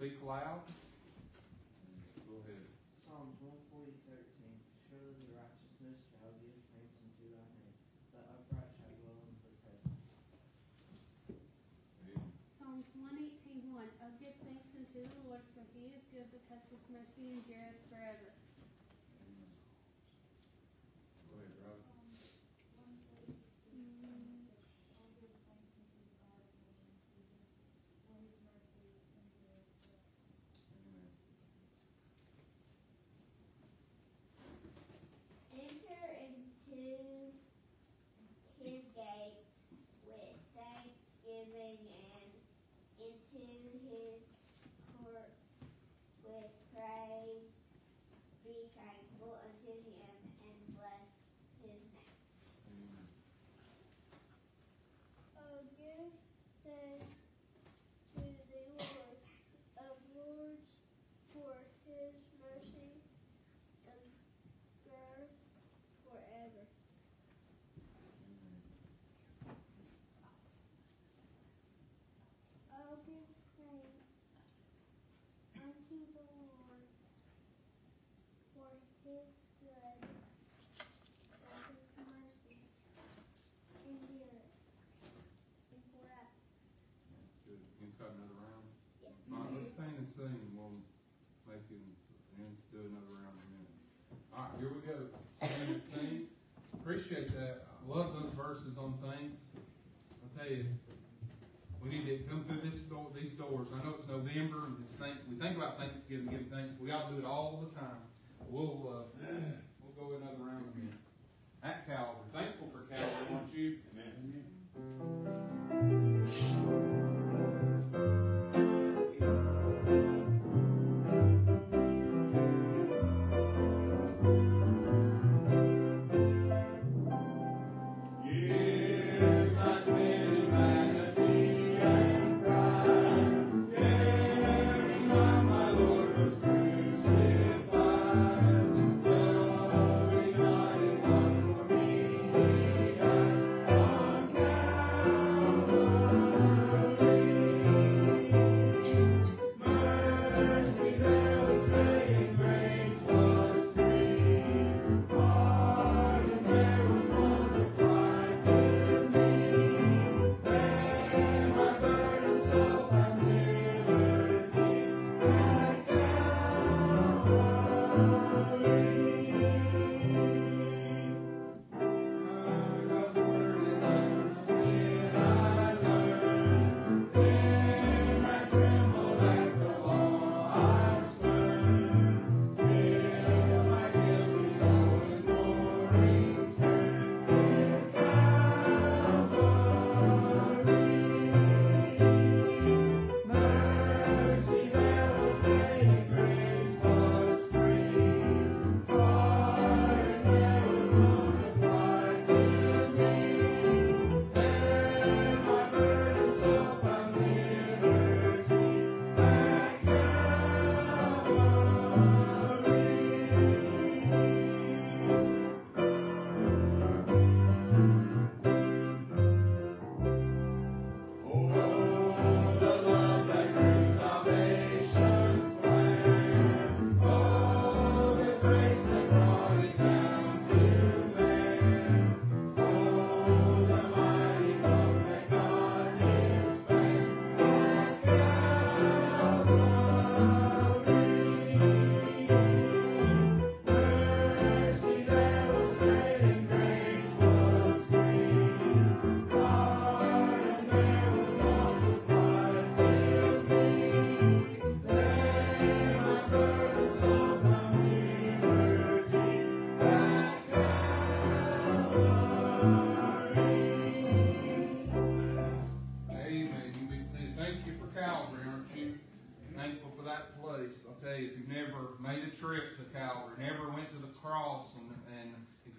speak loud. Go ahead. Psalms one forty thirteen, surely the righteousness shall give thanks unto thy name, the upright shall dwell in the presence. Amen. Psalms one eighteen one, oh give thanks unto the Lord, for he is good, because his mercy endureth forever. Go ahead, Rob. Mm, Amen. Enter into his gates with thanksgiving and into his courts with praise. Be thankful unto him and bless his name. Amen. Oh, give thanks to the Lord of lords, for his mercy endureth forever. Oh, give thanks unto the Lord for his good and his mercy endureth forever. Good. He's got another round. Yeah. All right, let's stand and sing, and we'll make it, and do another round in a minute. All right, here we go. Stand and sing. Appreciate that. I love those verses on thanks. I'll tell you, we need to come through this door, these doors. I know it's November, and it's think, we think about Thanksgiving, giving thanks. We ought to do it all the time. We'll, uh, we'll go another round again. At Calvary, thankful for Calvary, aren't you? Amen. Years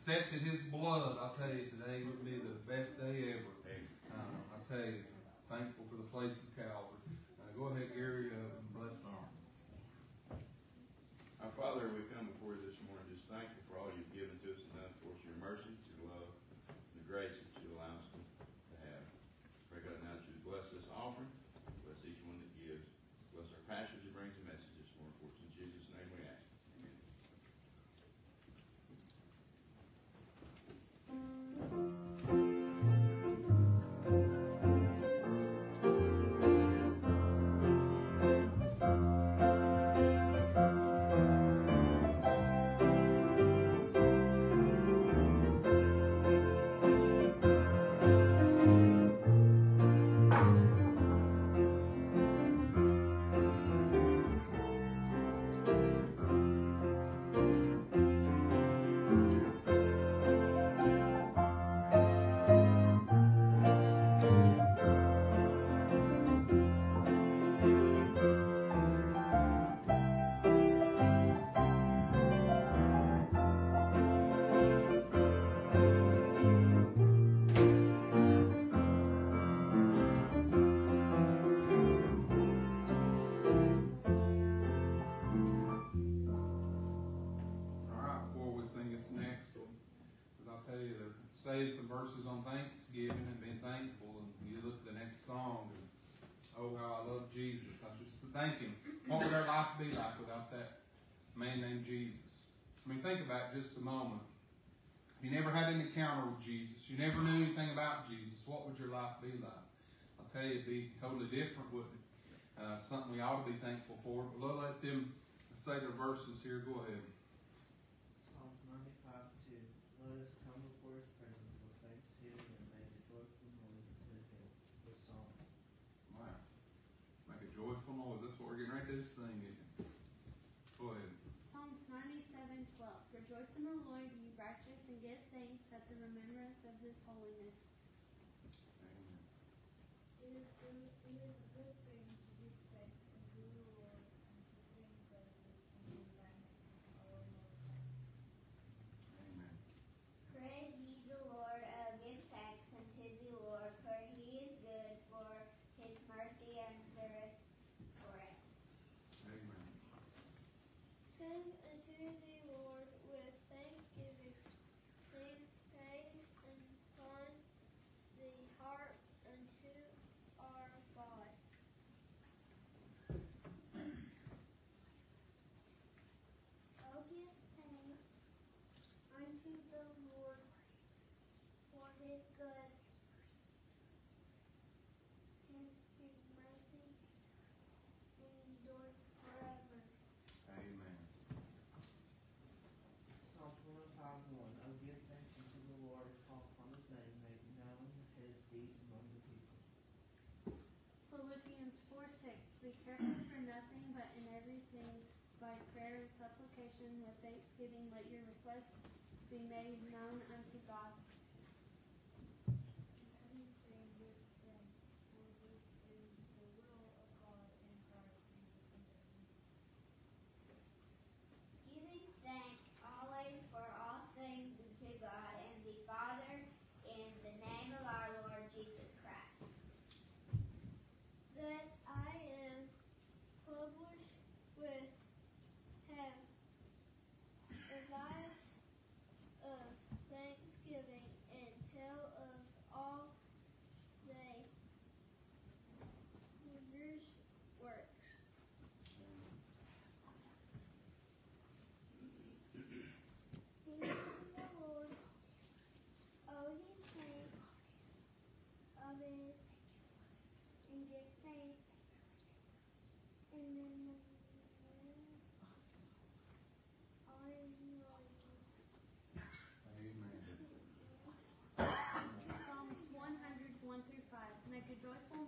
accepted His blood, I'll tell you, today would be the best day ever. Uh, I'll tell you, thankful for the place of Calvary. Uh, go ahead, Gary, uh, and bless the arm. Our Father, we song. And, oh, how I love Jesus. I just thinking, what would our life be like without that man named Jesus? I mean, think about just a moment. If You never had an encounter with Jesus. You never knew anything about Jesus. What would your life be like? I'll tell you, it'd be totally different, wouldn't it? Uh, something we ought to be thankful for. But let them say their verses here. Go ahead. Psalms ninety-five two, let us come before his presence with thanksgiving and make a joyful noise to him with song. Wow. Make a joyful noise. Sing, isn't it? Go ahead. Psalms ninety-seven twelve. Rejoice in the Lord, ye righteous, and give thanks at the remembrance of his holiness. Amen. It is good, it is a good thing to give thanks unto the Lord and to sing praises in the land of our Most High. Amen. Praise ye the Lord, uh, give thanks unto the Lord, for he is good, for his mercy endureth forever. Amen. Sing unto the Lord with thanksgiving. Sing praise upon the harp unto our God. Oh, give thanks unto the Lord for his good. And his mercy forever. Amen. Psalm give thanks unto the Lord, call upon his name, make known his deeds among the people. Philippians four six. Be careful for nothing, but in everything by prayer and supplication with thanksgiving let your requests be made known unto God. Everything give thanks, for this is the will of God in Christ Jesus unto you. Giving thanks always for all things unto God and the Father in the name of our Lord Jesus Christ. That I am published with have a voice of thanksgiving and tell of all they wonders works. Sing to the Lord, O ye saints of his, and give thanks in the name I know Amen. Psalms one hundred one through five. Make a joyful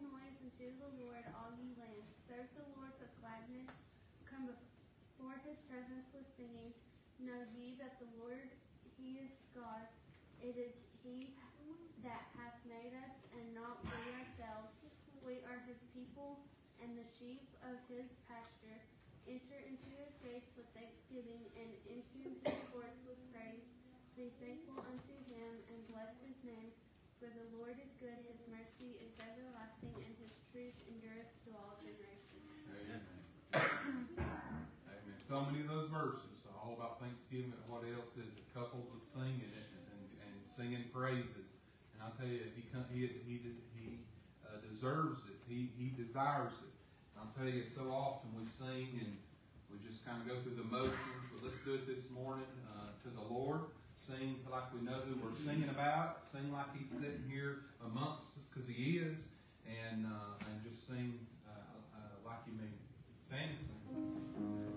unto the Lord, all ye lands. Serve the Lord with gladness. Come before his presence with singing. Know ye that the Lord, he is God. It is he that hath made us, and not we ourselves. We are his people, and the sheep of his pasture. Enter into his gates with thanksgiving, and into his courts with praise. Be thankful unto him, and bless his name. For the Lord is good, his mercy is everlasting, truth endureth to all generations. Amen. Amen. So many of those verses are all about Thanksgiving. and What else is it? Coupled with singing it and, and singing praises. And I'll tell you, he come, he he he uh, deserves it. He he desires it. And I'll tell you, so often we sing and we just kind of go through the motions. But let's do it this morning uh, to the Lord. Sing like we know who we're singing about. Sing like He's sitting here amongst us because He is. And uh, and just sing uh, uh, like you. Stand and sing.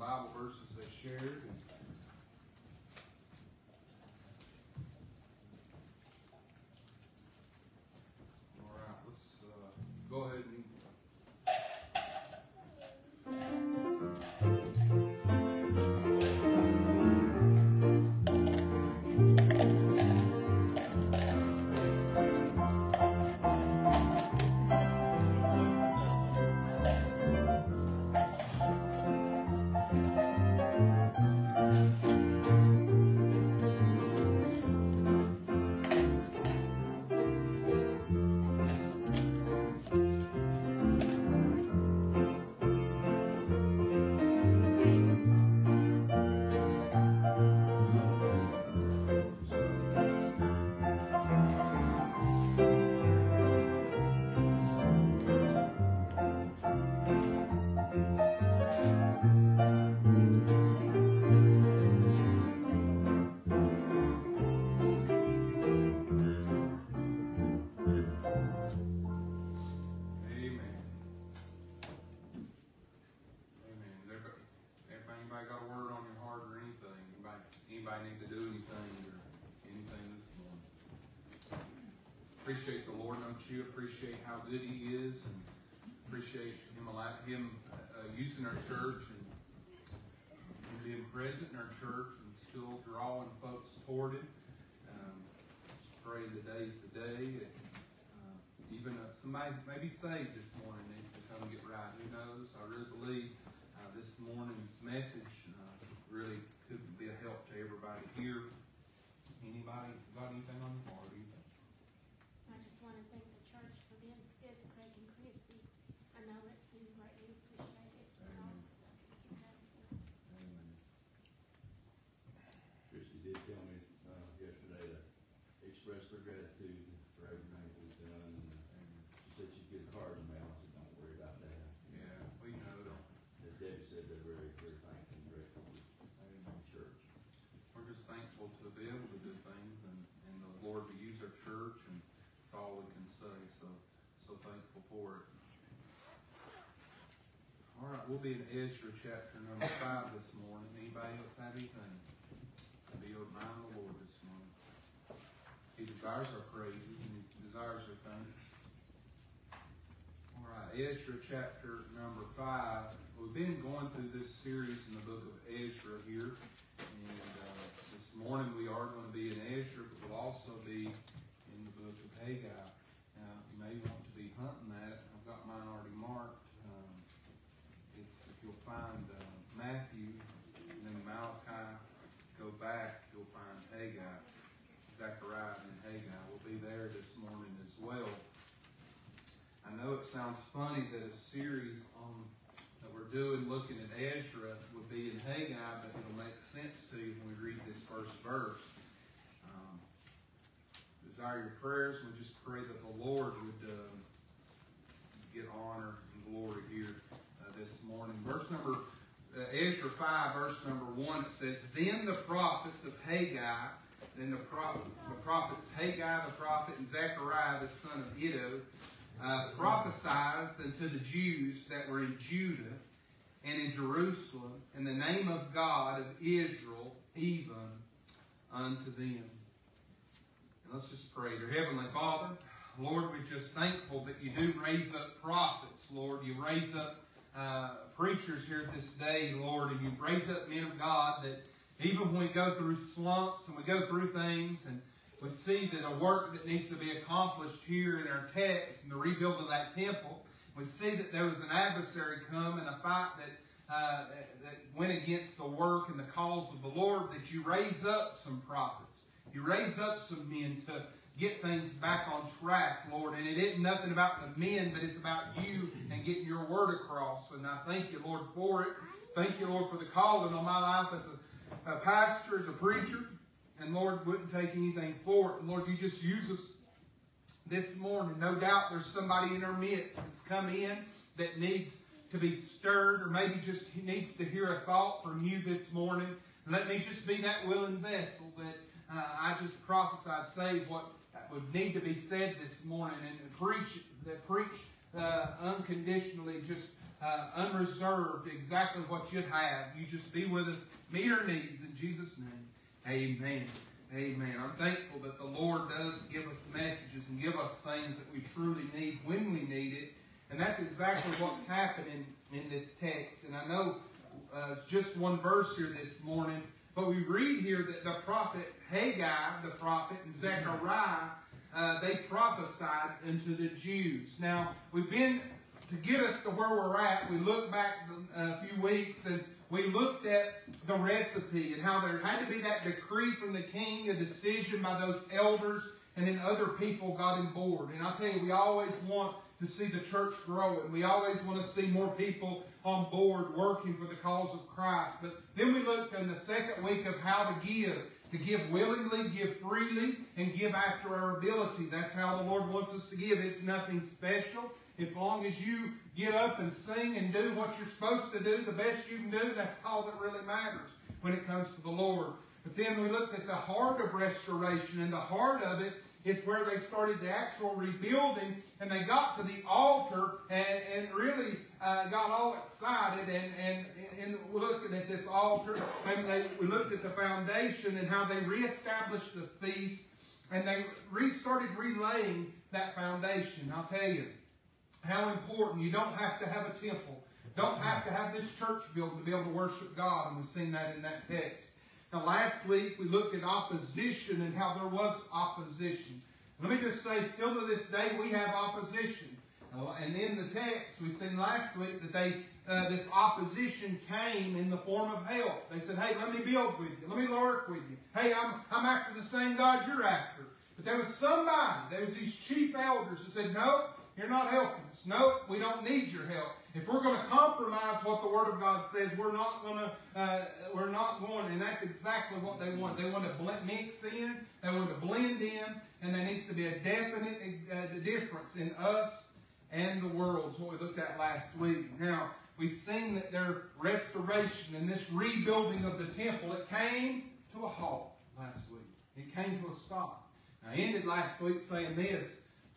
Bible verses they shared. And Appreciate the Lord, don't you? Appreciate how good He is and appreciate Him allowing Him uh, using our church and, being present in our church and still drawing folks toward Him. Um, just pray the day's the day. that, uh, even uh, somebody maybe saved this morning needs to come get right. Who knows? I really believe uh, this morning's message uh, really could be a help to everybody here. Anybody got anything on the heart? Anything? I just want to thank the church for being so good to Craig and Christy. I know it's been greatly appreciated and all the stuff that's been done for them. Christy did tell me, uh, yesterday to express her gratitude for everything that we've done, and she said she'd get a card in the mail, I said, don't worry about that. Yeah, we know, don't As Debbie said, they're very, thankful and grateful church. We're just thankful to be able to do things and, and the Lord to use our church and it's all we can say. So, so thankful for it. All right, we'll be in Ezra chapter number five this morning. Anybody else have anything? Be mind the Lord this morning. He desires our praises and he desires our thanks. All right, Ezra chapter number five. We've been going through this series in the book of Ezra here. And uh, this morning we are going to be in Ezra, but we'll also be in the book of Haggai. Now, you may want to be hunting that. I've got mine already marked. Um, it's if you'll find uh, Matthew and then Malachi, go back, you'll find Haggai, Zechariah, and Haggai. We'll be there this morning as well. I know it sounds funny that a series on doing looking at Ezra would be in Haggai, but it'll make sense to you when we read this first verse. Um, desire your prayers. We just pray that the Lord would uh, get honor and glory here uh, this morning. Verse number uh, Ezra five, verse number one, it says, "Then the prophets of Haggai, then the, prophet, the prophets Haggai the prophet and Zechariah the son of Iddo." uh, prophesied unto the Jews that were in Judah and in Jerusalem in the name of God of Israel, even unto them. And let's just pray. Dear Heavenly Father, Lord, we're just thankful that you do raise up prophets, Lord. You raise up uh, preachers here this day, Lord, and you raise up men of God that even when we go through slumps and we go through things and we see that a work that needs to be accomplished here in our text in the rebuild of that temple. We see that there was an adversary come and a fight that, uh, that went against the work and the cause of the Lord, that you raise up some prophets. You raise up some men to get things back on track, Lord. And it isn't nothing about the men, but it's about you and getting your word across. And I thank you, Lord, for it. Thank you, Lord, for the calling on my life as a, a pastor, as a preacher and Lord wouldn't take anything for it. And Lord, you just use us this morning. No doubt there's somebody in our midst that's come in that needs to be stirred or maybe just needs to hear a thought from you this morning. Let me just be that willing vessel that uh, I just prophesied, say what would need to be said this morning and preach that preach uh, unconditionally just uh, unreserved exactly what you'd have. You just be with us, meet our needs in Jesus' name. Amen. Amen. I'm thankful that the Lord does give us messages and give us things that we truly need when we need it. And that's exactly what's happening in this text. And I know uh, it's just one verse here this morning, but we read here that the prophet Haggai, the prophet, and Zechariah, uh, they prophesied unto the Jews. Now, we've been, to get us to where we're at, we look back a few weeks and we looked at the recipe and how there had to be that decree from the king, a decision by those elders, and then other people got on board. And I tell you, we always want to see the church grow, and we always want to see more people on board working for the cause of Christ. But then we looked in the second week of how to give. To give willingly, give freely, and give after our ability. That's how the Lord wants us to give. It's nothing special. As long as you get up and sing and do what you're supposed to do, the best you can do, that's all that really matters when it comes to the Lord. But then we looked at the heart of restoration, and the heart of it is where they started the actual rebuilding, and they got to the altar and, and really uh, got all excited. And, and, and looking at this altar, and they, we looked at the foundation and how they reestablished the feast, and they re started relaying that foundation. I'll tell you how important. You don't have to have a temple. Don't have to have this church built to be able to worship God. And we've seen that in that text. Now, last week we looked at opposition and how there was opposition. Let me just say, still to this day, we have opposition. And in the text, we seen last week that they uh, this opposition came in the form of help. They said, hey, let me build with you. Let me work with you. Hey, I'm, I'm after the same God you're after. But there was somebody, there was these chief elders who said, no, you're not helping us. No, we don't need your help. If we're going to compromise what the Word of God says, we're not going to. Uh, we're not going, and that's exactly what they want. They want to blend, mix in. They want to blend in, and there needs to be a definite uh, difference in us and the world. Is what we looked at last week. Now we've seen that their restoration and this rebuilding of the temple it came to a halt last week. It came to a stop. I ended last week saying this: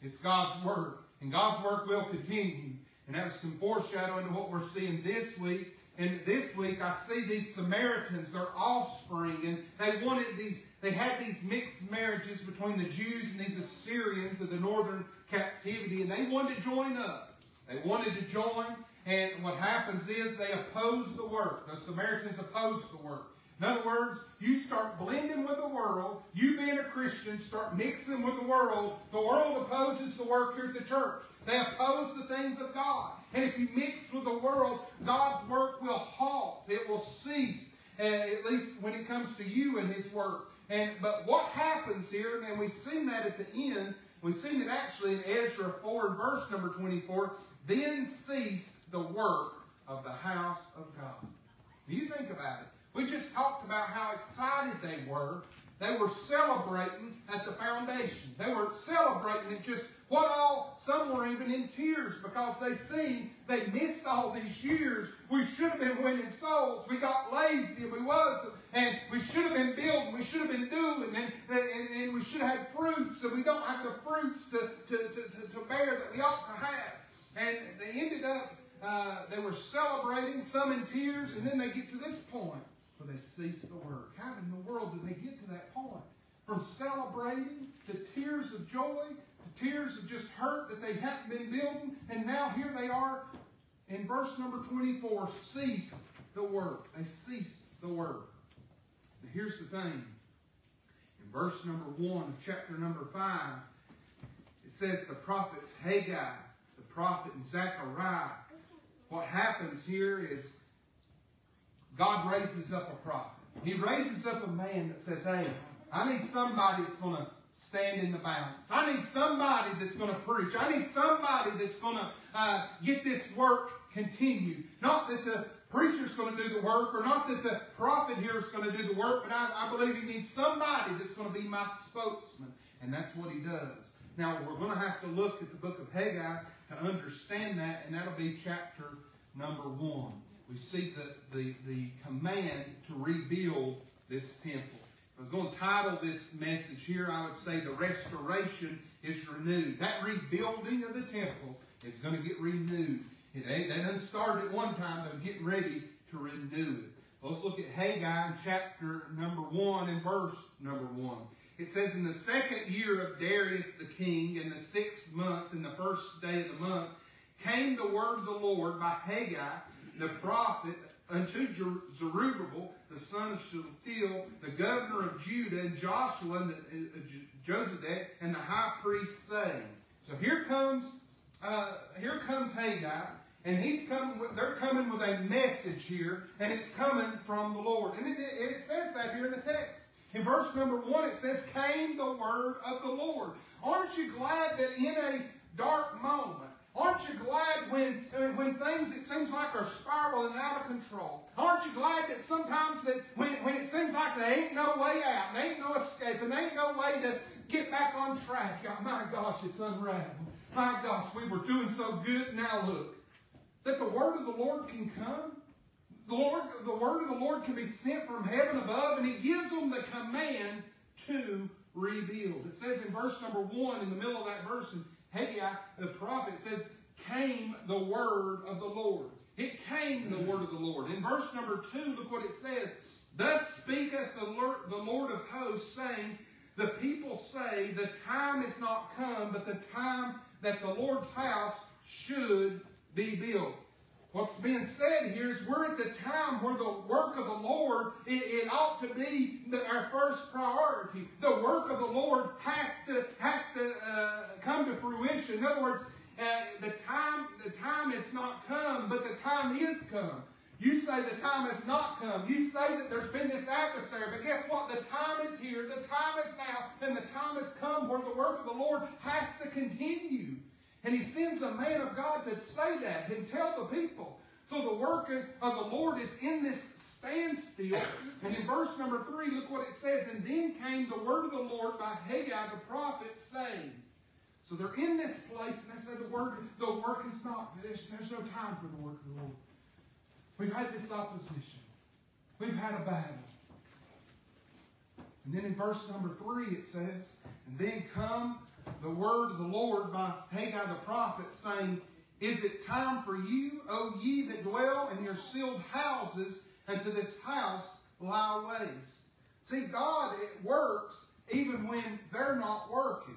It's God's work. And God's work will continue. And that was some foreshadowing to what we're seeing this week. And this week I see these Samaritans, their offspring, and they wanted these, they had these mixed marriages between the Jews and these Assyrians of the northern captivity, and they wanted to join up. They wanted to join, and what happens is they oppose the work. The Samaritans oppose the work. In other words, you start blending with the world. You being a Christian, start mixing with the world. The world opposes the work here at the church. They oppose the things of God. And if you mix with the world, God's work will halt. It will cease, uh, at least when it comes to you and His work. And But what happens here, and we've seen that at the end, we've seen it actually in Ezra 4 and verse number 24, then ceased the work of the house of God. You think about it. We just talked about how excited they were. They were celebrating at the foundation. They were celebrating at just what all, some were even in tears because they see they missed all these years. We should have been winning souls. We got lazy and we wasn't. And we should have been building. We should have been doing. And, and, and we should have had fruits. And we don't have the fruits to, to, to, to bear that we ought to have. And they ended up, uh, they were celebrating, some in tears, and then they get to this point for they cease the work. How in the world did they get to that point? From celebrating to tears of joy, to tears of just hurt that they hadn't been building, and now here they are in verse number 24, cease the work. They ceased the work. But here's the thing. In verse number 1 of chapter number 5, it says the prophets Haggai, the prophet, Zechariah. What happens here is God raises up a prophet. He raises up a man that says, hey, I need somebody that's going to stand in the balance. I need somebody that's going to preach. I need somebody that's going to uh, get this work continued. Not that the preacher's going to do the work or not that the prophet here is going to do the work, but I, I believe he needs somebody that's going to be my spokesman. And that's what he does. Now, we're going to have to look at the book of Haggai to understand that, and that'll be chapter number one we see the, the, the command to rebuild this temple. If I was going to title this message here, I would say the restoration is renewed. That rebuilding of the temple is going to get renewed. It ain't, they done started at one time, they're getting ready to renew it. Let's look at Haggai in chapter number one and verse number one. It says, In the second year of Darius the king, in the sixth month, in the first day of the month, came the word of the Lord by Haggai the prophet unto Zerubbabel, the son of Shealtiel, the governor of Judah, and Joshua, and the, uh, Josedech, and the high priest, saying. So here comes, uh, here comes Haggai, and he's coming. With, they're coming with a message here, and it's coming from the Lord. And it, it, it says that here in the text. In verse number one, it says, "Came the word of the Lord." Aren't you glad that in a dark moment? Aren't you glad when, uh, when things it seems like are spiraling out of control? Aren't you glad that sometimes that when, when it seems like there ain't no way out, there ain't no escape, and there ain't no way to get back on track? My gosh, it's unraveled. My gosh, we were doing so good, now look. That the word of the Lord can come. The, Lord, the word of the Lord can be sent from heaven above, and it gives them the command to rebuild. It says in verse number one, in the middle of that verse, Haggai, the prophet, says, came the word of the Lord. It came the word of the Lord. In verse number two, look what it says. Thus speaketh the Lord of hosts, saying, The people say, The time is not come, but the time that the Lord's house should be built. What's being said here is we're at the time where the work of the Lord, it, it ought to be the, our first priority. The work of the Lord has to, has to uh, come to fruition. In other words, uh, the, time, the time has not come, but the time is come. You say the time has not come. You say that there's been this adversary, but guess what? The time is here, the time is now, and the time has come where the work of the Lord has to continue. And he sends a man of God to say that and tell the people. So the work of the Lord is in this standstill. And in verse number three, look what it says. And then came the word of the Lord by Haggai the prophet, saying. So they're in this place, and they said the word, the work is not, there's, there's no time for the work of the Lord. We've had this opposition. We've had a battle. And then in verse number three it says, And then come the word of the Lord by Haggai the prophet, saying, Is it time for you, O ye that dwell in your sealed houses, and to this house lie waste? See, God, it works even when they're not working.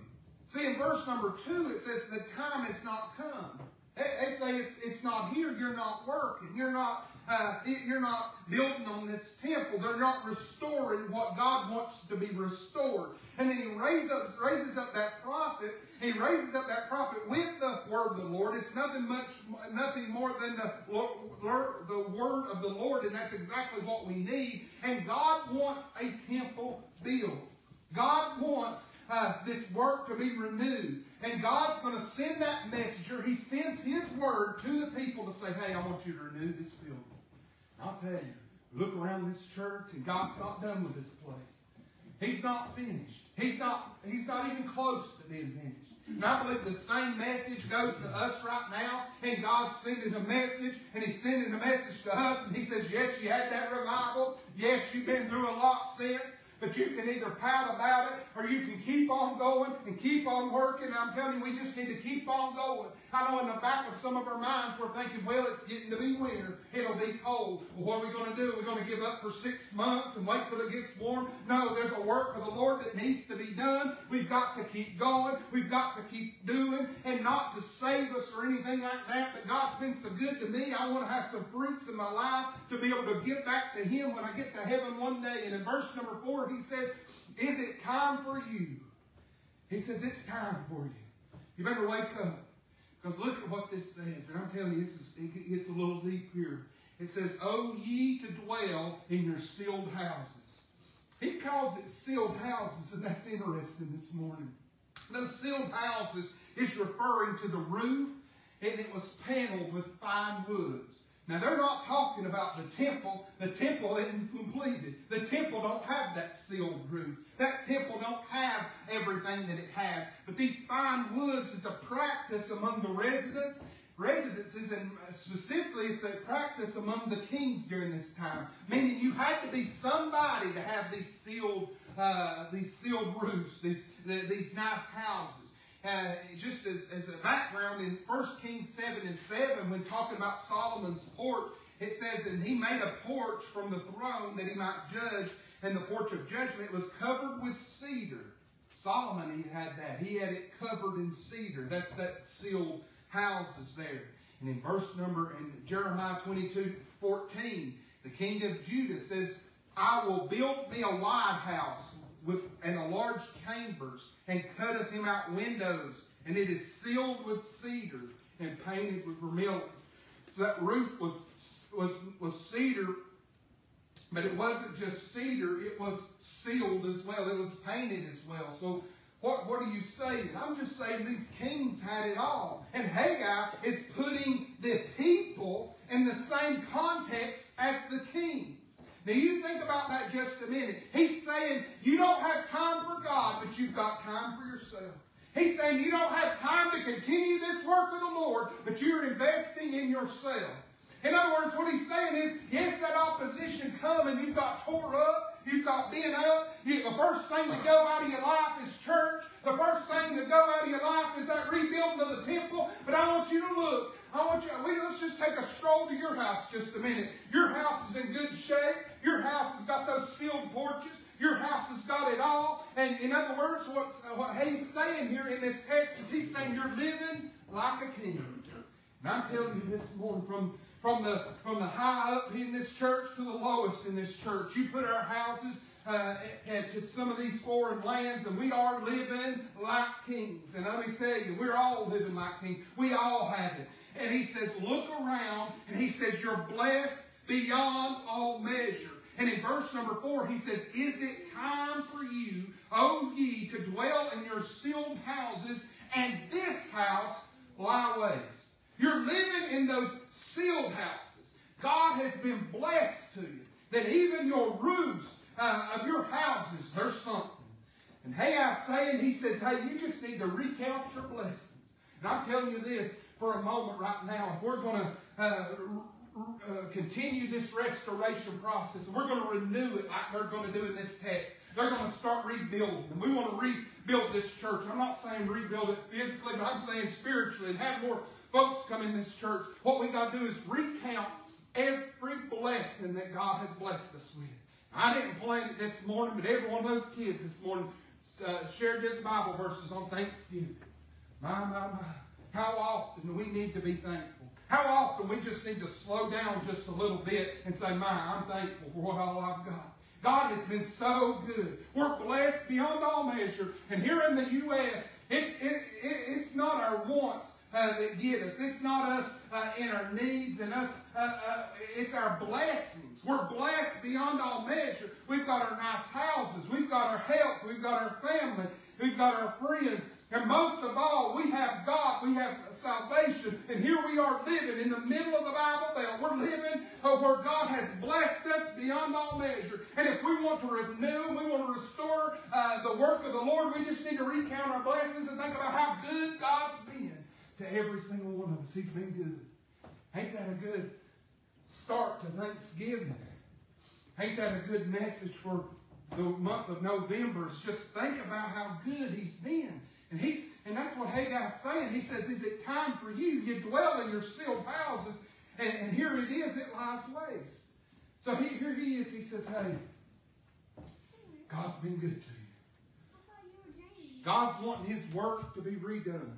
See, in verse number two, it says, The time has not come. They say it's, it's not here, you're not working. You're not uh, you're not building on this temple. They're not restoring what God wants to be restored. And then he raises up, raises up that prophet. He raises up that prophet with the word of the Lord. It's nothing much, nothing more than the, the word of the Lord, and that's exactly what we need. And God wants a temple built. God wants uh, this work to be renewed. And God's going to send that messenger. He sends His word to the people to say, hey, I want you to renew this building. I'll tell you, look around this church, and God's not done with this place. He's not finished. He's not, he's not even close to being finished. And I believe the same message goes to us right now, and God's sending a message, and He's sending a message to us, and He says, Yes, you had that revival. Yes, you've been through a lot since. But you can either pout about it or you can keep on going and keep on working. I'm telling you, we just need to keep on going. I know in the back of some of our minds we're thinking, well, it's getting to be winter. It'll be cold. Well, what are we going to do? We're going to give up for six months and wait till it gets warm? No, there's a work of the Lord that needs to be done. We've got to keep going. We've got to keep doing and not to save us or anything like that. But God's been so good to me. I want to have some fruits in my life to be able to give back to Him when I get to heaven one day. And in verse number four, He says, Is it time for you? He says, It's time for you. You better wake up. Because look at what this says. And I'm telling you, this is, it gets a little deep here. It says, O ye to dwell in your sealed houses. He calls it sealed houses, and that's interesting this morning. Those sealed houses is referring to the roof, and it was paneled with fine woods. Now they're not talking about the temple. The temple isn't completed. The temple don't have that sealed roof. That temple don't have everything that it has. But these fine woods is a practice among the residents. Residences, and specifically it's a practice among the kings during this time. Meaning you had to be somebody to have these sealed, uh, these sealed roofs, these, the, these nice houses. Uh, just as, as a background, in 1 Kings 7 and 7, when talking about Solomon's porch, it says, And he made a porch from the throne that he might judge, and the porch of judgment was covered with cedar. Solomon, he had that. He had it covered in cedar. That's that sealed houses there. And in verse number, in Jeremiah 22, 14, the king of Judah says, I will build me a wide house with, and a large chambers, and cutteth him out windows, and it is sealed with cedar and painted with vermilion. So that roof was, was, was cedar, but it wasn't just cedar, it was sealed as well. It was painted as well. So what, what are you saying? I'm just saying these kings had it all. And Haggai is putting the people in the same context as the kings. Now you think about that just a minute. He's saying you don't have time for God, but you've got time for yourself. He's saying you don't have time to continue this work of the Lord, but you're investing in yourself. In other words, what he's saying is, yes, that opposition come and you've got tore up, you've got bent up. You, the first thing to go out of your life is church. The first thing to go out of your life is that rebuilding of the temple. But I want you to look. I want you. We, let's just take a stroll to your house just a minute. Your house is in good shape. Your house has got those sealed porches. Your house has got it all. And in other words, what, what he's saying here in this text is he's saying you're living like a king. And I'm telling you this morning from from the, from the high up in this church to the lowest in this church. You put our houses uh, at, at some of these foreign lands, and we are living like kings. And let me tell you, we're all living like kings. We all have it. And he says, look around, and he says, you're blessed beyond all measure. And in verse number four, he says, Is it time for you, O ye, to dwell in your sealed houses, and this house lie waste? You're living in those sealed houses. God has been blessed to you. That even your roofs uh, of your houses, there's something. And hey, I saying, he says, hey, you just need to recount your blessings. And I'm telling you this for a moment right now. If we're going to uh, uh, continue this restoration process, we're going to renew it like they're going to do in this text, they're going to start rebuilding. And we want to rebuild this church. I'm not saying rebuild it physically, but I'm saying spiritually and have more folks come in this church, what we got to do is recount every blessing that God has blessed us with. I didn't plan it this morning, but every one of those kids this morning uh, shared this Bible verses on Thanksgiving. My, my, my. How often do we need to be thankful? How often we just need to slow down just a little bit and say, My, I'm thankful for what all I've got. God has been so good. We're blessed beyond all measure. And here in the U.S., it's, it, it, it's not our wants uh, that get us. It's not us uh, in our needs and us, uh, uh, it's our blessings. We're blessed beyond all measure. We've got our nice houses. We've got our health. We've got our family. We've got our friends. And most of all, we have God, we have salvation, and here we are living in the middle of the Bible Belt. We're living uh, where God has blessed us beyond all measure. And if we want to renew, we want to restore uh, the work of the Lord, we just need to recount our blessings and think about how good God's been to every single one of us. He's been good. Ain't that a good start to Thanksgiving? Ain't that a good message for the month of November? Just think about how good He's been. And he's and that's what Haggai's saying. He says, Is it time for you? You dwell in your sealed houses, and, and here it is, it lies waste. So he, here he is, he says, Hey, God's been good to you. God's wanting his work to be redone.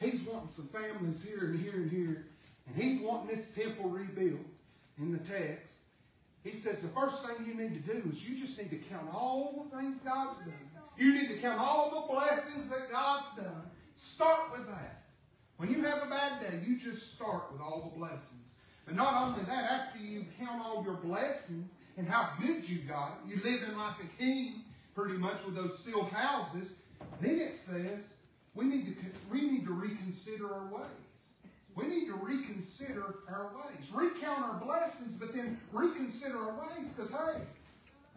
He's wanting some families here and here and here. And he's wanting this temple rebuilt in the text. He says the first thing you need to do is you just need to count all the things God's done. You need to count all the blessings that God's done. Start with that. When you have a bad day, you just start with all the blessings. And not only that, after you count all your blessings and how good you got, you living like a king pretty much with those sealed houses, then it says we need to, we need to reconsider our ways. We need to reconsider our ways. Recount our blessings, but then reconsider our ways because, hey,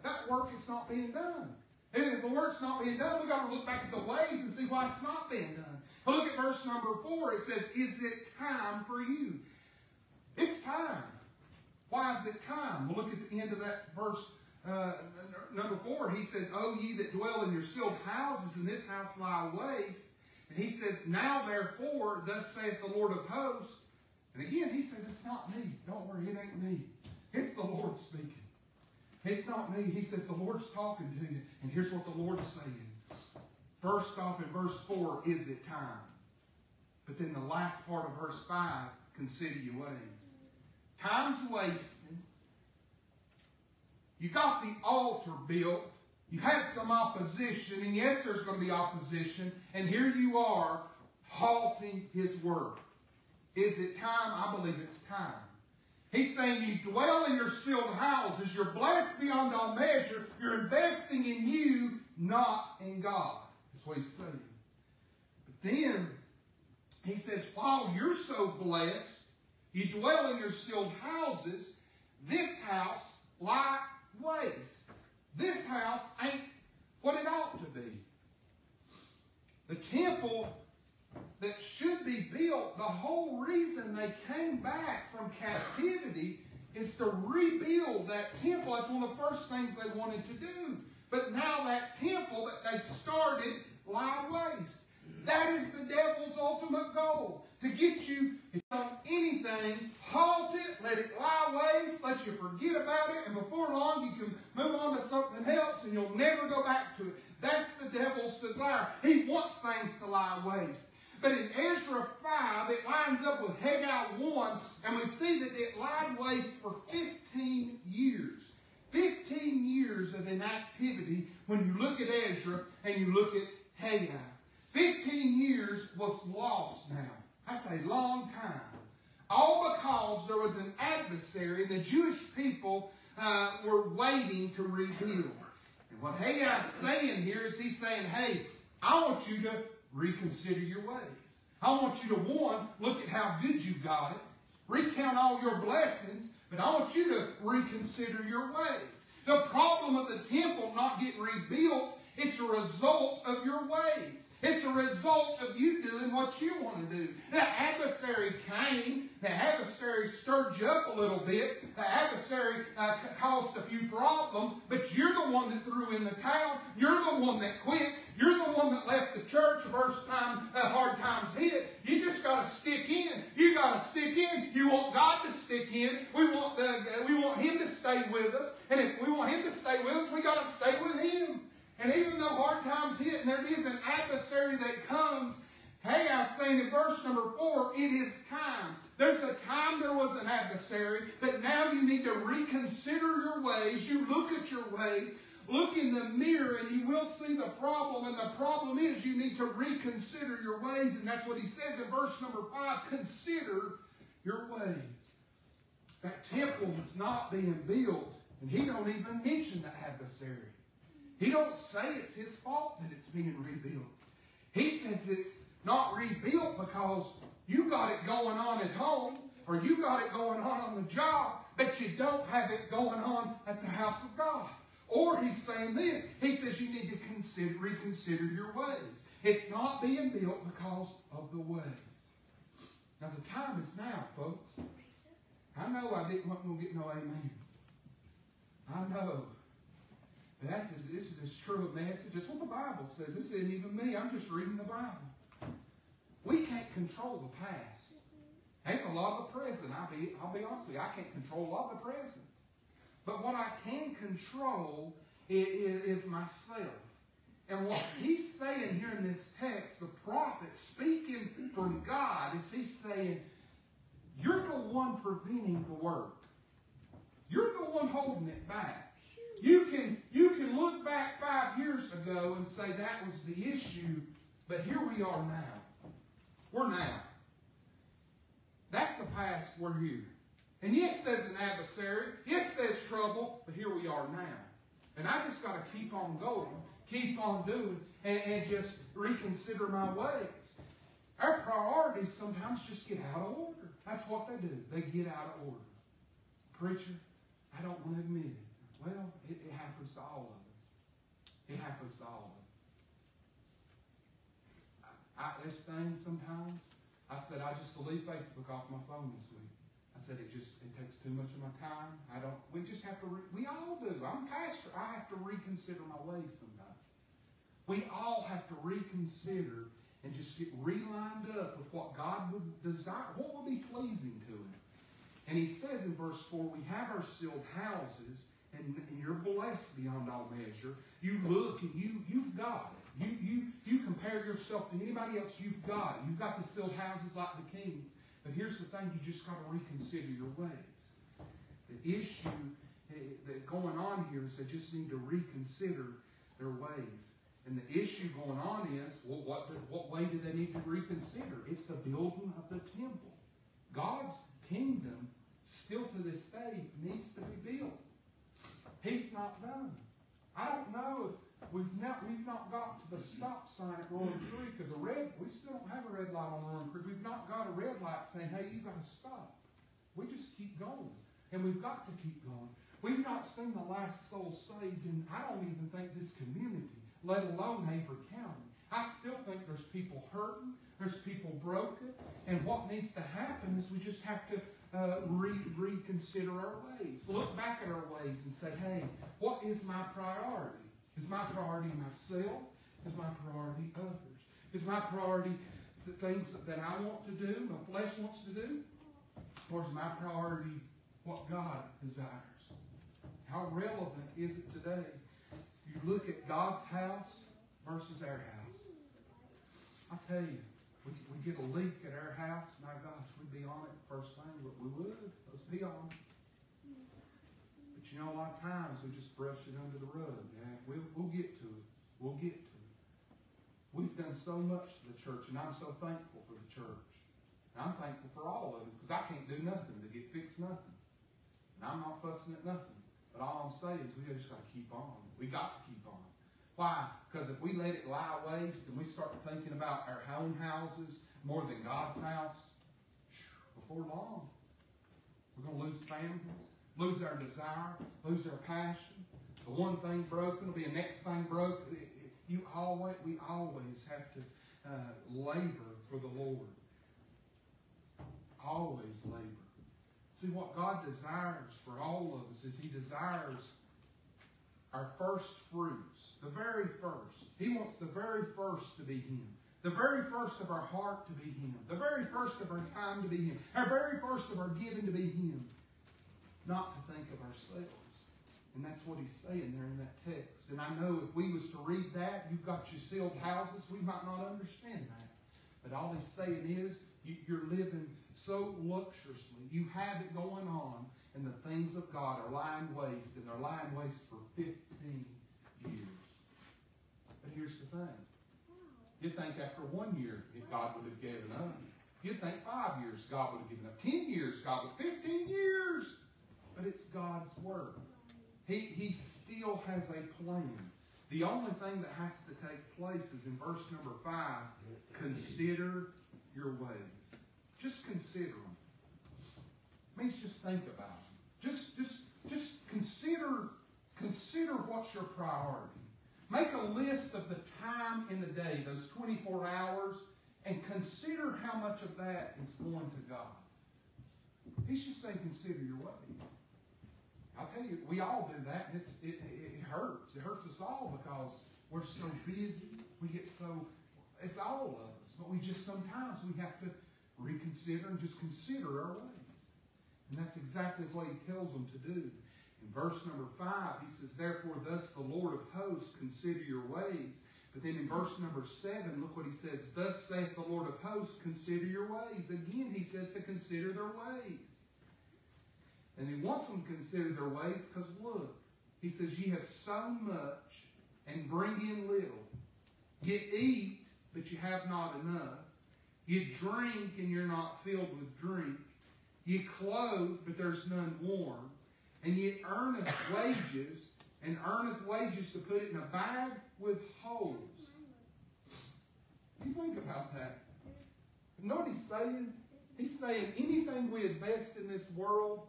that work is not being done. And if the work's not being done, we've got to look back at the ways and see why it's not being done. But look at verse number four. It says, Is it time for you? It's time. Why is it time? We'll look at the end of that verse uh, number four. He says, O ye that dwell in your sealed houses, and this house lie waste And he says, Now therefore, thus saith the Lord of hosts. And again, he says, It's not me. Don't worry, it ain't me. It's the Lord speaking. It's not me. He says, The Lord's talking to you. And here's what the Lord's saying. First off, in verse 4, is it time? But then the last part of verse 5, consider your ways. Time's wasted. You got the altar built. You had some opposition, and yes, there's going to be opposition. And here you are, halting his work. Is it time? I believe it's time. He's saying you dwell in your sealed houses. You're blessed beyond all measure. You're investing in you, not in God. That's what he's saying. But then he says, while you're so blessed, you dwell in your sealed houses, this house lie waste. This house ain't what it ought to be. The temple that should be built, the whole reason they came back from captivity is to rebuild that temple. That's one of the first things they wanted to do. But now that temple that they started lie waste. That is the devil's ultimate goal. To get you on anything, halt it, let it lie waste, let you forget about it, and before long you can move on to something else and you'll never go back to it. That's the devil's desire. He wants things to lie waste. But in Ezra 5, it lines up with Haggai 1, and we see that it lied waste for 15 years. 15 years of inactivity when you look at Ezra and you look at Haggai. 15 years was lost now. That's a long time. All because there was an adversary, and the Jewish people uh, were waiting to rebuild. And what Haggai's saying here is he's saying, hey, I want you to reconsider your ways. I want you to, one, look at how good you got it, recount all your blessings, but I want you to reconsider your ways. The problem of the temple not getting rebuilt, it's a result of your ways. It's a result of you doing what you want to do. The adversary came. The adversary stirred you up a little bit. The adversary uh, caused a few problems, but you're the one that threw in the towel. You're the one that quit. You're the one that left the church first time uh, hard times hit. You just got to stick in. You got to stick in. You want God to stick in. We want uh, we want Him to stay with us, and if we want Him to stay with us, we got to stay with Him. And even though hard times hit and there is an adversary that comes, hey, I saying in verse number four, it is time. There's a time there was an adversary, but now you need to reconsider your ways. You look at your ways, look in the mirror, and you will see the problem. And the problem is you need to reconsider your ways. And that's what he says in verse number five consider your ways. That temple was not being built, and he don't even mention the adversary. He don't say it's his fault that it's being rebuilt. He says it's not rebuilt because you got it going on at home or you got it going on on the job, but you don't have it going on at the house of God. Or he's saying this. He says you need to consider, reconsider your ways. It's not being built because of the ways. Now the time is now, folks. I know I didn't want to get no amens. I know. That's as, this is as true a message. That's what the Bible says. This isn't even me. I'm just reading the Bible. We can't control the past. There's a lot of the present. I'll be, I'll be honest with you. I can't control a lot of the present. But what I can control is, is myself. And what he's saying here in this text, the prophet speaking from God, is he's saying, You're the one preventing the work. You're the one holding it back. You can, you can look back five years ago and say that was the issue, but here we are now. We're now. That's the past, we're here. And yes, there's an adversary. Yes, there's trouble, but here we are now. And I just got to keep on going, keep on doing, and, and just reconsider my ways. Our priorities sometimes just get out of order. That's what they do. They get out of order. Preacher, I don't want to admit it. Well, it, it happens to all of us. It happens to all of us. I, there's things sometimes. I said I just delete Facebook off my phone this week. I said it just it takes too much of my time. I don't. We just have to. Re, we all do. I'm pastor. I have to reconsider my ways sometimes. We all have to reconsider and just get relined up with what God would desire, what would be pleasing to Him. And He says in verse 4, we have our sealed houses, and, and you're blessed beyond all measure. You look and you, you've got it. You, you, you compare yourself to anybody else, you've got it. You've got to sealed houses like the kings. But here's the thing, you just got to reconsider your ways. The issue eh, that going on here is they just need to reconsider their ways. And the issue going on is, well, what, what way do they need to reconsider? It's the building of the temple. God's kingdom, still to this day, needs to be built. He's not done. I don't know if we've not, we've not got to the stop sign at Roaring Creek or the red, we still don't have a red light on Roaring Creek. We've not got a red light saying, hey, you've got to stop. We just keep going. And we've got to keep going. We've not seen the last soul saved in, I don't even think this community, let alone Haver County. I still think there's people hurting, there's people broken, and what needs to happen is we just have to uh, re- reconsider our ways. Look back at our ways and say, hey, what is my priority? Is my priority myself? Is my priority others? Is my priority the things that I want to do, my flesh wants to do? Or is my priority what God desires? How relevant is it today? You look at God's house versus our house. I tell you, we, we get a leak at our house, my gosh, we'd be on it first thing, but we would. Let's be honest. But you know, a lot of times we just brush it under the rug. Man. We'll, we'll get to it. We'll get to it. We've done so much to the church, and I'm so thankful for the church. And I'm thankful for all of us, because I can't do nothing to get fixed nothing. And I'm not fussing at nothing. But all I'm saying is we just got to keep on. We got to keep on. Why? Because if we let it lie waste and we start thinking about our own houses more than God's house, before long, we're going to lose families, lose our desire, lose our passion. The one thing broken will be the next thing broken. You always, we always have to uh, labor for the Lord. Always labor. See, what God desires for all of us is He desires our first fruits, the very first. He wants the very first to be Him. The very first of our heart to be Him. The very first of our time to be Him. Our very first of our giving to be Him. Not to think of ourselves. And that's what He's saying there in that text. And I know if we was to read that, you've got your sealed houses, we might not understand that. But all He's saying is, you're living so luxuriously. You have it going on, and the things of God are lying waste, and they're lying waste for 15 years. But here's the thing. You'd think after one year, if God would have given up. You'd think five years, God would have given up. Ten years, God would. Fifteen years. But it's God's work. He, he still has a plan. The only thing that has to take place is in verse number five. Consider your ways. Just consider them. It means just think about. Just, just, just consider, consider what's your priority. Make a list of the time in the day, those 24 hours, and consider how much of that is going to God. He's just saying, consider your ways. I'll tell you, we all do that, and it's, it, it hurts. It hurts us all because we're so busy. We get so, it's all of us. But we just sometimes we have to reconsider and just consider our ways. And that's exactly what he tells them to do. In verse number 5, he says, Therefore, thus the Lord of hosts, consider your ways. But then in verse number 7, look what he says, Thus saith the Lord of hosts, consider your ways. Again, he says to consider their ways. And he wants them to consider their ways because look, he says, Ye have sown much and bring in little. Ye eat, but you have not enough. You drink and you're not filled with drink. You clothe, but there's none warm. And you earneth wages, and earneth wages to put it in a bag with holes. You think about that. You know what he's saying? He's saying anything we invest in this world,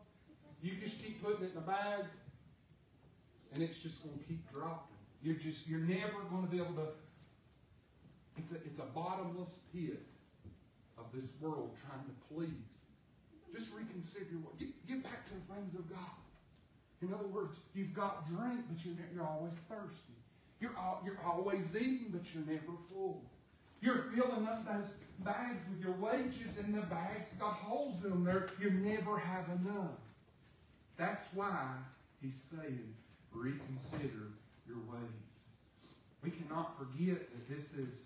you just keep putting it in a bag, and it's just going to keep dropping. You're just you're never going to be able to. It's a it's a bottomless pit of this world trying to please. Just reconsider what. Get, get back to the things of God. In other words, you've got drink, but you're, you're always thirsty. You're, all, you're always eating, but you're never full. You're filling up those bags with your wages, and the bags got holes in them. There, you never have enough. That's why he's saying, reconsider your ways. We cannot forget that this is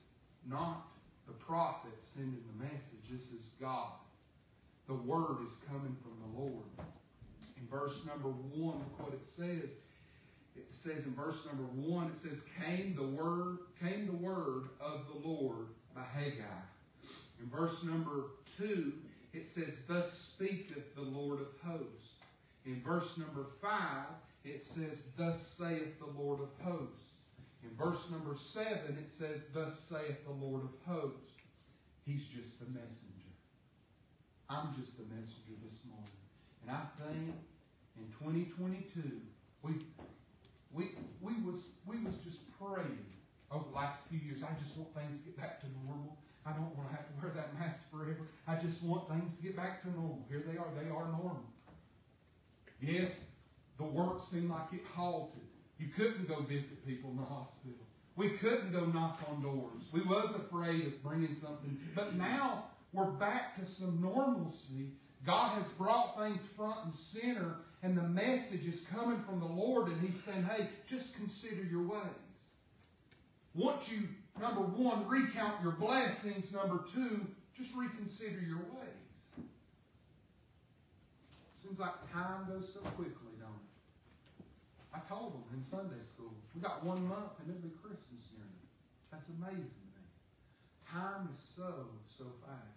not the prophet sending the message. This is God. The word is coming from the Lord. In verse number one, look what it says. It says in verse number one, it says, came the word, came the word of the Lord by Haggai. In verse number two, it says, Thus speaketh the Lord of hosts. In verse number five, it says, Thus saith the Lord of hosts. In verse number seven, it says, Thus saith the Lord of hosts. He's just a messenger. I'm just a messenger this morning. And I think in 2022, we we we was we was just praying over the last few years. I just want things to get back to normal. I don't want to have to wear that mask forever. I just want things to get back to normal. Here they are. They are normal. Yes, the work seemed like it halted. You couldn't go visit people in the hospital. We couldn't go knock on doors. We was afraid of bringing something. But now we're back to some normalcy. God has brought things front and center, and the message is coming from the Lord, and He's saying, hey, just consider your ways. Once you, number one, recount your blessings, number two, just reconsider your ways. Seems like time goes so quickly, don't it? I told them in Sunday school, we got one month and it'll be Christmas near. That's amazing to me. Time is so, so fast.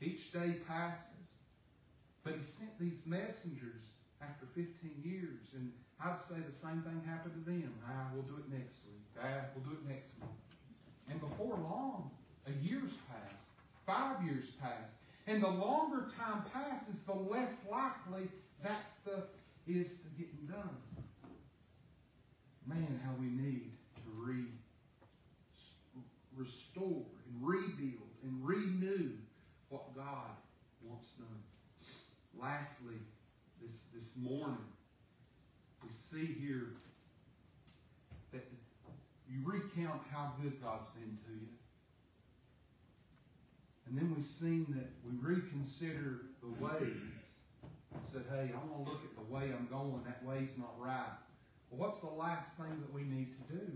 Each day passes. But he sent these messengers after 15 years, and I'd say the same thing happened to them. Ah, we'll do it next week. Ah, we'll do it next month. And before long, a year's passed, five years passed. And the longer time passes, the less likely that stuff is to getting done. Man, how we need to re, restore and rebuild and renew Lastly, this, this morning, we see here that you recount how good God's been to you. And then we've seen that we reconsider the ways and said, hey, I want to look at the way I'm going. That way's not right. Well, what's the last thing that we need to do?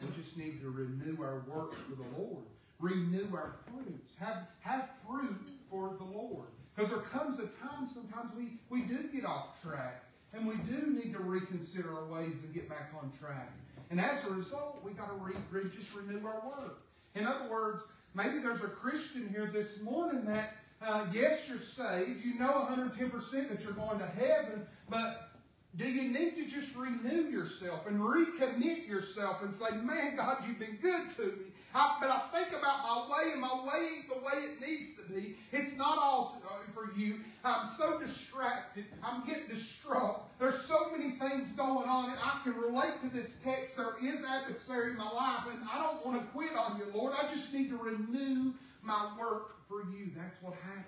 We just need to renew our work for the Lord. Renew our fruits. Have, have fruit for the Lord. Because there comes a time sometimes we, we do get off track. And we do need to reconsider our ways and get back on track. And as a result, we got to re, re, just renew our work. In other words, maybe there's a Christian here this morning that, uh, yes, you're saved. You know 110% that you're going to heaven. But do you need to just renew yourself and recommit yourself and say, man, God, you've been good to me. I, but I think about my way, and my way ain't the way it needs to be. It's not all for you. I'm so distracted. I'm getting distraught. There's so many things going on, and I can relate to this text. There is adversary in my life, and I don't want to quit on you, Lord. I just need to renew my work for you. That's what happens.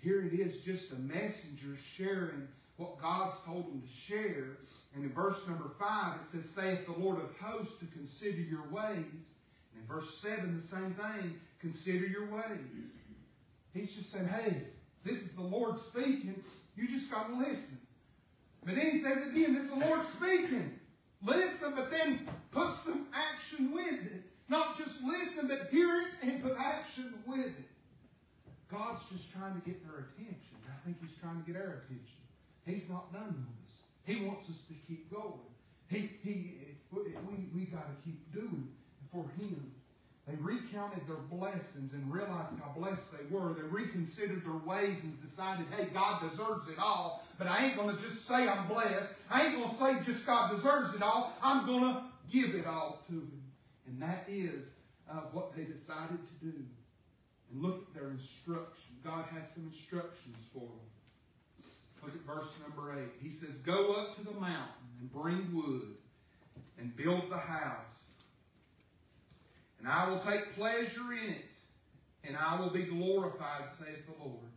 Here it is, just a messenger sharing what God's told him to share. And in verse number 5, it says, Saith the Lord of hosts to consider your ways. And in verse 7, the same thing, consider your ways. He's just saying, hey, this is the Lord speaking. You just got to listen. But then he says again, this is the Lord speaking. Listen, but then put some action with it. Not just listen, but hear it and put action with it. God's just trying to get their attention. I think he's trying to get our attention. He's not done. He wants us to keep going. He, he, we, we got to keep doing for Him. They recounted their blessings and realized how blessed they were. They reconsidered their ways and decided, hey, God deserves it all. But I ain't going to just say I'm blessed. I ain't going to say just God deserves it all. I'm going to give it all to Him. And that is uh, what they decided to do. And look at their instruction. God has some instructions for them. Look at verse number 8. He says, Go up to the mountain and bring wood and build the house. And I will take pleasure in it, and I will be glorified, saith the Lord.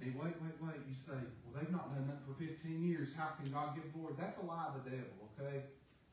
Now, wait, wait, wait. You say, well, they've not done that for 15 years. How can God give glory? That's a lie of the devil, okay?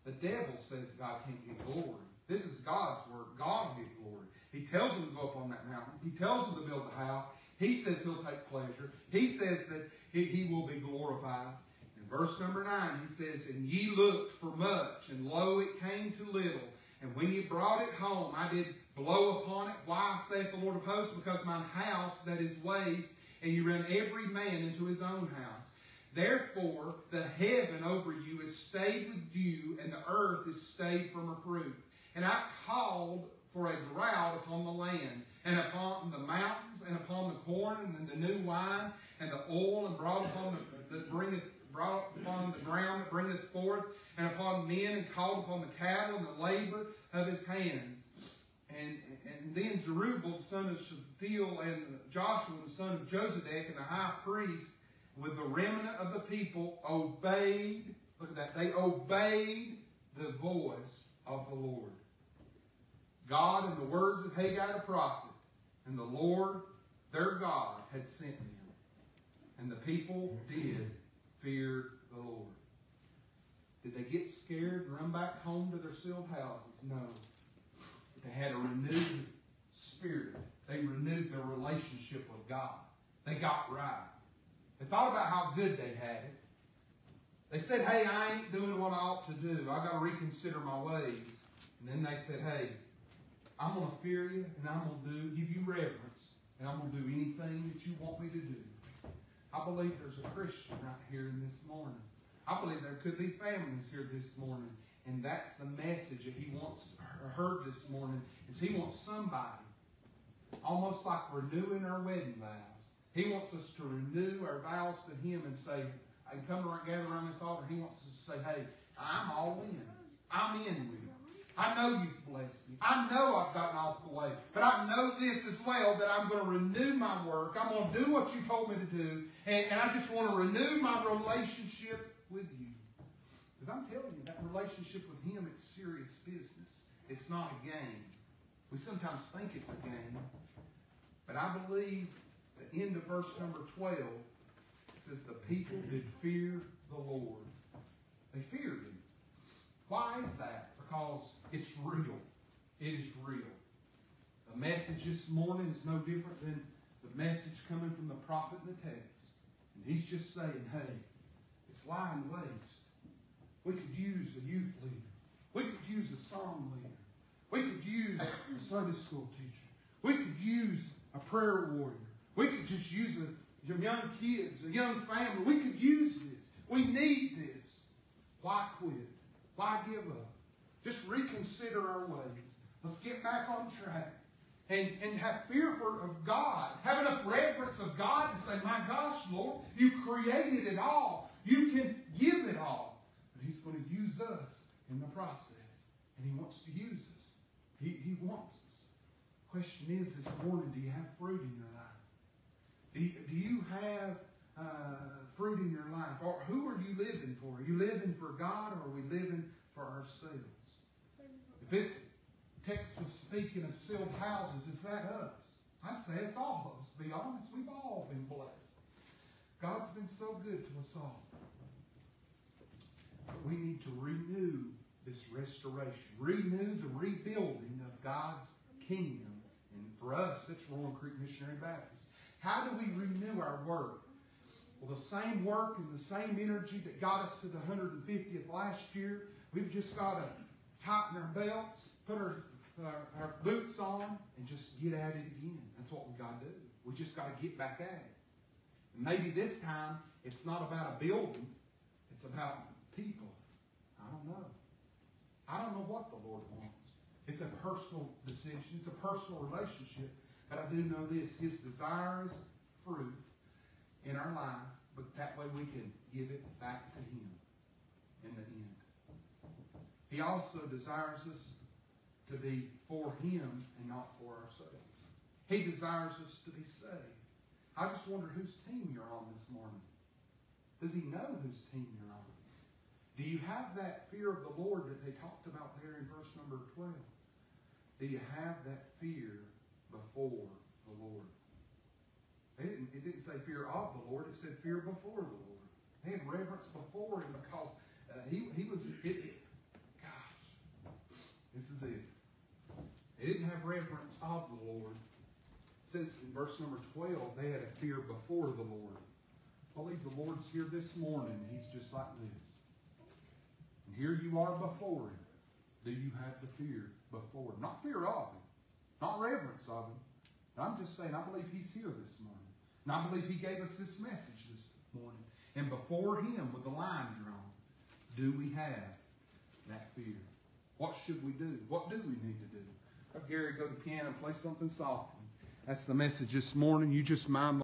The devil says God can't give glory. This is God's word. God will get glory. He tells them to go up on that mountain. He tells them to build the house. He says he'll take pleasure. He says that he, he will be glorified. In verse number 9, he says, And ye looked for much, and lo, it came to little. And when ye brought it home, I did blow upon it. Why, saith the Lord of hosts? Because mine house that is waste, and you run every man into his own house. Therefore, the heaven over you is stayed with dew, and the earth is stayed from her fruit. And I called for a drought upon the land, and upon the mountains, and upon the corn, and the new wine, and the oil, and brought upon the that bringeth brought upon the ground that bringeth forth, and upon men, and called upon the cattle, and the labor of his hands. And, and then Zerubbabel, the son of Shealtiel, and Joshua, the son of Josedech, and the high priest, with the remnant of the people, obeyed, look at that, they obeyed the voice of the Lord. God, in the words of Haggai the prophet, and the Lord, their God, had sent them. And the people did fear the Lord. Did they get scared and run back home to their sealed houses? No. They had a renewed spirit. They renewed their relationship with God. They got right. They thought about how good they had it. They said, hey, I ain't doing what I ought to do. I got to reconsider my ways. And then they said, hey, I'm going to fear you and I'm going to do, give you reverence and I'm going to do anything that you want me to do. I believe there's a Christian right here in this morning. I believe there could be families here this morning. And that's the message that he wants heard this morning is he wants somebody almost like renewing our wedding vows. He wants us to renew our vows to him and say, I come around, gather around this altar. He wants us to say, hey, I'm all in. I'm in with you. I know you've blessed me. I know I've gotten off the way. But I know this as well that I'm going to renew my work. I'm going to do what you told me to do. And, and I just want to renew my relationship with you. Because I'm telling you, that relationship with Him, it's serious business. It's not a game. We sometimes think it's a game. But I believe the end of verse number 12 says, The people did fear the Lord. They feared Him. Why is that? Because it's real. It is real. The message this morning is no different than the message coming from the prophet in the text. And he's just saying, hey, it's lying waste. We could use a youth leader. We could use a psalm leader. We could use a Sunday school teacher. We could use a prayer warrior. We could just use a, your young kids, a young family. We could use this. We need this. Why quit? Why give up? Just reconsider our ways. Let's get back on track. And, and have fear for, of God. Have enough reverence of God to say, My gosh, Lord, you created it all. You can give it all. But He's going to use us in the process. And He wants to use us. He, he wants us. Question is this morning, do you have fruit in your life? Do you, do you have uh, fruit in your life? Or who are you living for? Are you living for God or are we living for ourselves? This text was speaking of sealed houses, is that us? I'd say it's all of us. Be honest, we've all been blessed. God's been so good to us all. But we need to renew this restoration, renew the rebuilding of God's kingdom. And for us, it's Roaring Creek Missionary Baptist. How do we renew our work? Well, the same work and the same energy that got us to the 150th last year, we've just got to tighten our belts, put our, our, our boots on, and just get at it again. That's what we've got to do. We just got to get back at it. And maybe this time it's not about a building, it's about people. I don't know. I don't know what the Lord wants. It's a personal decision, it's a personal relationship. But I do know this His desire is fruit in our life, but that way we can give it back to Him in the end. He also desires us to be for Him and not for ourselves. He desires us to be saved. I just wonder whose team you're on this morning. Does He know whose team you're on? Do you have that fear of the Lord that they talked about there in verse number 12? Do you have that fear before the Lord? They didn't, it didn't say fear of the Lord, it said fear before the Lord. They had reverence before Him because uh, he, he was, it, it, this is it. They didn't have reverence of the Lord. Says in verse number 12, they had a fear before the Lord. I believe the Lord's here this morning. He's just like this. And here you are before Him. Do you have the fear before Him? Not fear of Him, not reverence of Him. I'm just saying, I believe He's here this morning. And I believe He gave us this message this morning. And before Him, with the line drawn, do we have that fear? What should we do? What do we need to do? Have Gary go to the piano and play something softly. That's the message this morning. You just mind